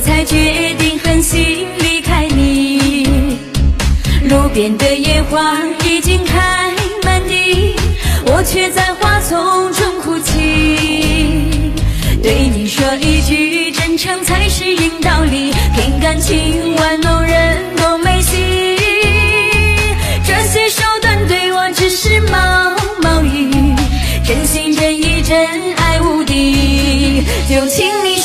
才决定狠心离开你，路边的野花已经开满地，我却在花丛中哭泣。对你说一句真诚才是硬道理，凭感情玩弄人多没戏。这些手段对我只是毛毛雨，真心真意真爱无敌，就请你。